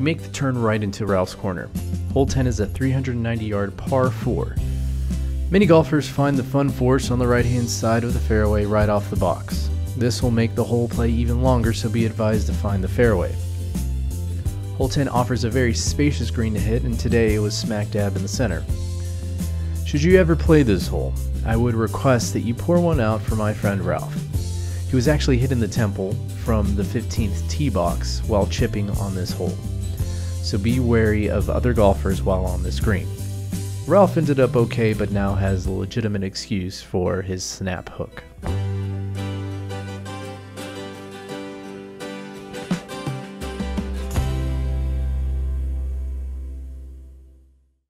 Make the turn right into Ralph's corner. Hole 10 is a 390 yard par 4. Many golfers find the fun force on the right hand side of the fairway right off the box. This will make the hole play even longer, so be advised to find the fairway. Hole 10 offers a very spacious green to hit, and today it was smack dab in the center. Should you ever play this hole, I would request that you pour one out for my friend Ralph. He was actually hit in the temple from the 15th tee box while chipping on this hole. So be wary of other golfers while on this green. Ralph ended up okay, but now has a legitimate excuse for his snap hook.